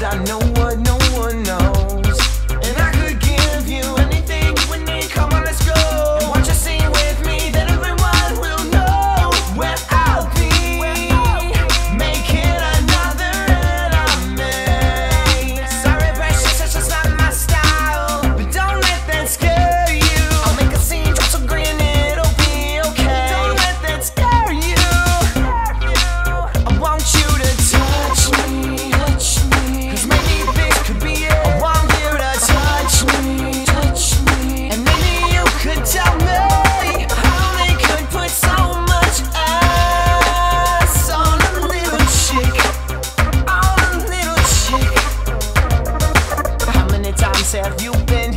I know you've been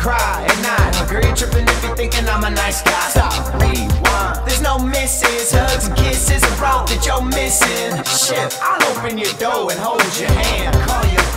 cry at night. My girl, you tripping if you're thinking I'm a nice guy. Stop, rewind. There's no misses, hugs and kisses, a rope that you're missing. Shit, I'll open your door and hold your hand. Call your